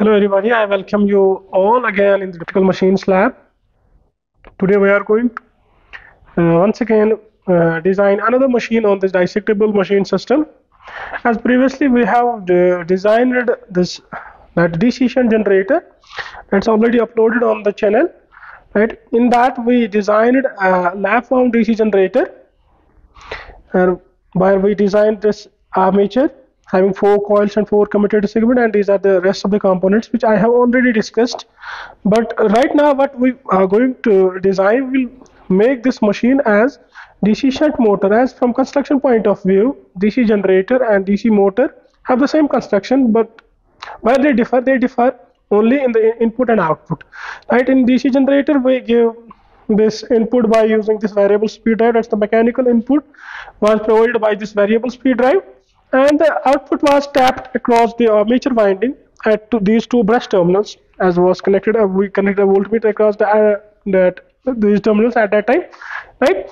Hello everybody, I welcome you all again in the Electrical Machines lab. Today we are going to uh, once again uh, design another machine on this dissectable machine system. As previously we have de designed this that shunt generator that's already uploaded on the channel. Right, in that we designed a lap wound DC generator and where we designed this armature having four coils and four commutator segment and these are the rest of the components which I have already discussed. But right now what we are going to design will make this machine as DC shunt motor as from construction point of view DC generator and DC motor have the same construction but where they differ they differ only in the input and output. Right in DC generator we give this input by using this variable speed drive. That's the mechanical input was provided by this variable speed drive and the output was tapped across the armature winding at these two brush terminals as was connected uh, we connected a voltmeter across the uh, that these terminals at that time right?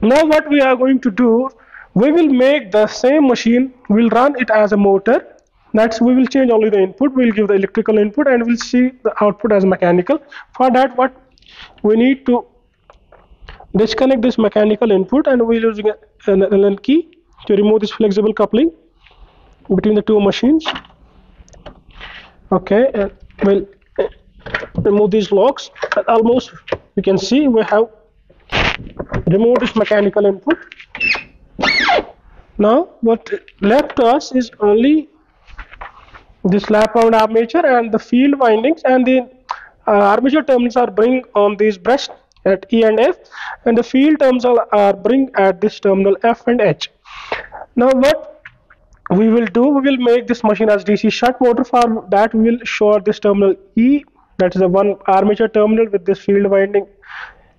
Now what we are going to do we will make the same machine we'll run it as a motor. That's we will change only the input we'll give the electrical input and we'll see the output as mechanical. For that what we need to disconnect this mechanical input and we're using an allen key to remove this flexible coupling between the two machines. Okay and we'll uh, remove these locks. And almost you can see we have removed this mechanical input. Now what left us is only this lap wound armature and the field windings and the uh, armature terminals are bring on these brush at E and F. And the field terminals are bring at this terminal F and H now what we will do we will make this machine as dc shunt motor for that we will short this terminal e that is the one armature terminal with this field winding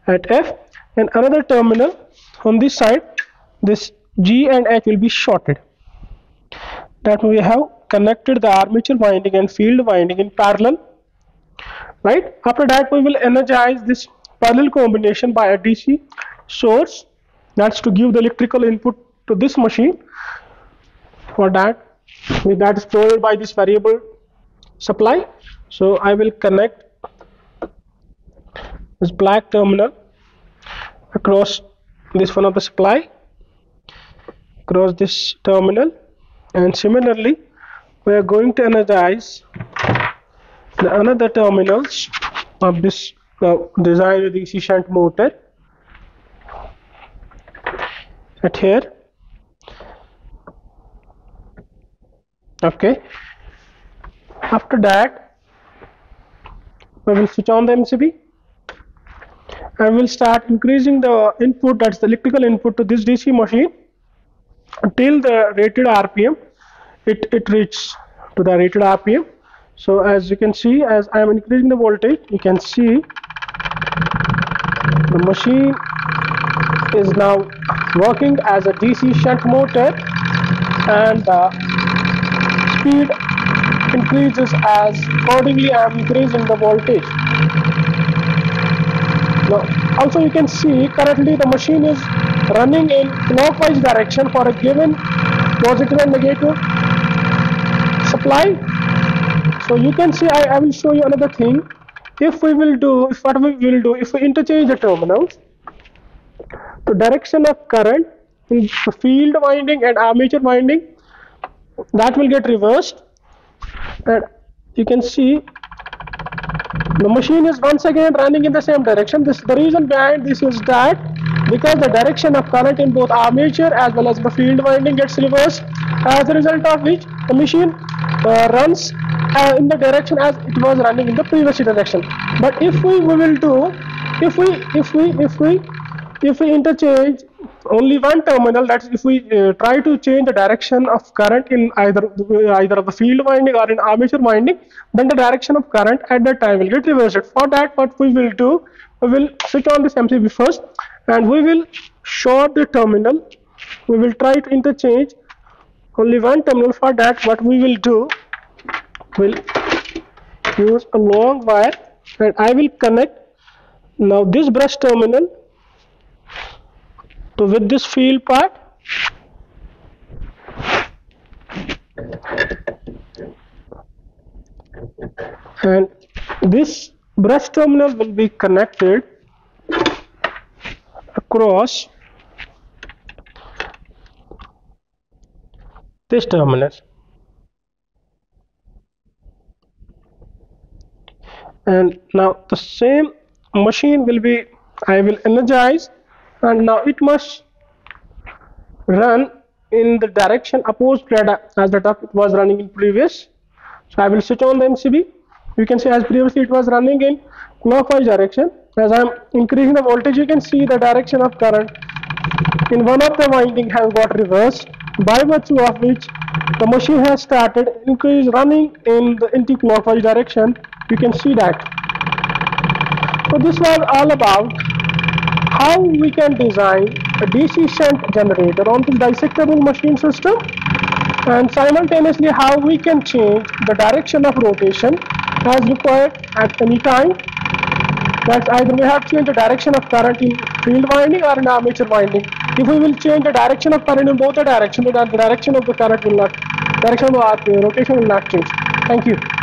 at f. And another terminal on this side this g and h will be shorted. That we have connected the armature winding and field winding in parallel right? After that we will energize this parallel combination by a dc source. That's to give the electrical input to this machine for that. That is provided by this variable supply. So I will connect this black terminal across this one of the supply across this terminal. And similarly we are going to energize the another terminals of this uh, desired shunt motor at here okay. After that we will switch on the MCB and we'll start increasing the input that's the electrical input to this DC machine until the rated RPM it, it reaches to the rated RPM so as you can see as I am increasing the voltage you can see the machine is now working as a DC shunt motor and the speed increases as accordingly I am increasing the voltage. Now also you can see currently the machine is running in clockwise direction for a given positive and negative supply. So you can see I, I will show you another thing. If we will do, if what we will do, if we interchange the terminals, the direction of current in the field winding and armature winding that will get reversed. And you can see the machine is once again running in the same direction. This the reason behind this is that because the direction of current in both armature as well as the field winding gets reversed as a result of which the machine uh, runs uh, in the direction as it was running in the previous direction. But if we, we will do if we if we if we if we interchange only one terminal that's if we uh, try to change the direction of current in either either of the field winding or in armature winding then the direction of current at that time will get reversed. For that what we will do we will switch on this MCB first and we will short the terminal. We will try to interchange only one terminal. For that what we will do will use a long wire and I will connect now this brush terminal so with this field part and this brush terminal will be connected across this terminal. And now the same machine will be I will energize and now it must run in the direction opposed to that as the it was running in previous. So I will switch on the MCB you can see as previously it was running in clockwise direction. As I am increasing the voltage you can see the direction of current in one of the winding has got reversed by virtue of which the machine has started increase running in the anti-clockwise direction. You can see that. So this was all about how we can design a DC shunt generator on this dissectable machine system and simultaneously how we can change the direction of rotation as required at any time that's either we have changed the direction of current in field winding or in armature winding if we will change the direction of current in both the directions, the direction of the current will not, direction of the rotation will not change. Thank you.